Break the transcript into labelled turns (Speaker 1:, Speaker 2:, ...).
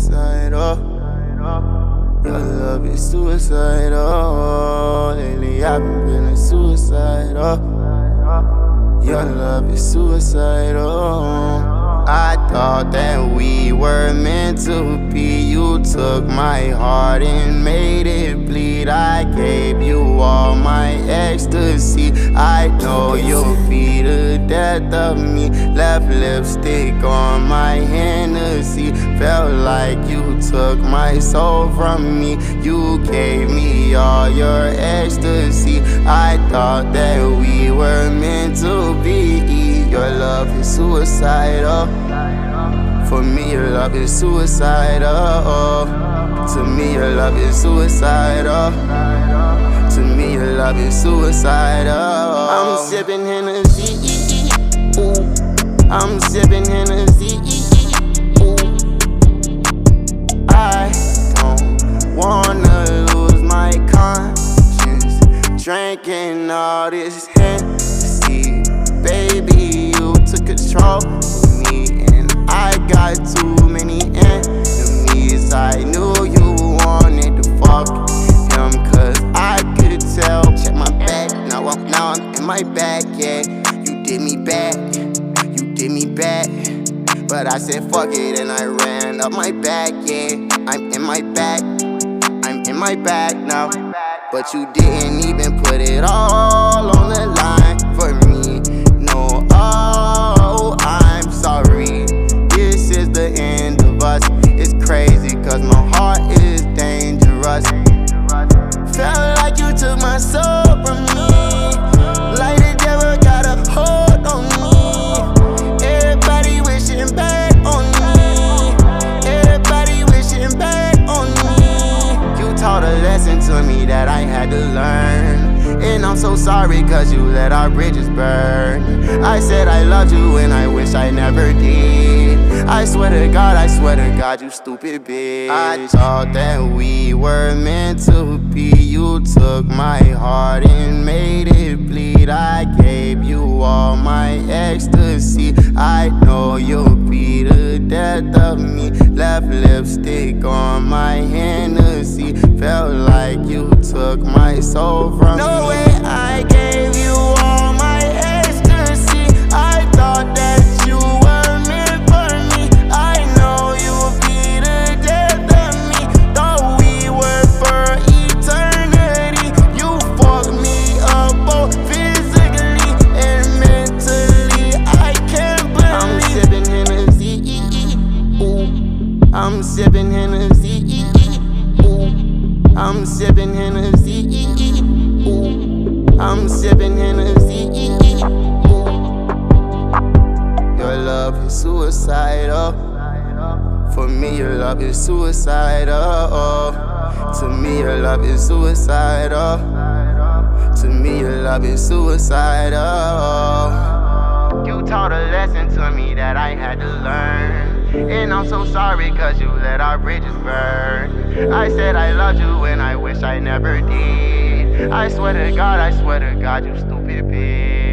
Speaker 1: suicidal. Your love is suicidal. Lately I've been feeling suicidal. Your love is suicidal. I thought that we were meant to be. You took my heart and made it bleed. I gave you all my ecstasy. I know you'll be the death of me. Left lipstick on my Hennessy. Felt like you took my soul from me. You gave me all your ecstasy. I thought that we were meant to be. Your love is suicidal. For me, your love is suicidal. To me, your love is suicidal. To me, your love is suicidal. I'm sipping Hennessy. Ooh. I'm sipping Hennessy. Ooh. I don't wanna lose my conscience. Drinking all this Hennessy. Baby, you took control of me, and I got too now I'm, in my back, yeah. You did me bad, you did me bad. But I said fuck it and I ran up my back, yeah. I'm in my back, I'm in my back now. But you didn't even put it all on the line for me. No, oh, I'm sorry. This is the end of us. It's crazy cause my heart is dangerous. Felt like you took my soul to learn. And I'm so sorry cause you let our bridges burn. I said I loved you and I wish I never did. I swear to God, I swear to God, you stupid bitch. I thought that we were meant to be. You took my heart and made it bleed. I gave you all my ecstasy. I know you'll be the death of me. Left lipstick on my Hennessy. Soul from me. No way I gave you all my ecstasy. I thought that you were meant for me. I know you'll be the death of me. Thought we were for eternity. You fucked me up both physically and mentally. I can't believe I'm sipping Hennessy. Ooh. I'm sipping Hennessy. I'm sipping Hennessy. I'm sipping Hennessy. Your love is suicidal. For me, your love is suicidal. To me, your love is suicidal. To me, your love is suicidal. You taught a lesson to me that I had to learn. And I'm so sorry cause you let our bridges burn. I said I loved you and I wish I never did. I swear to God, I swear to God, you stupid bitch.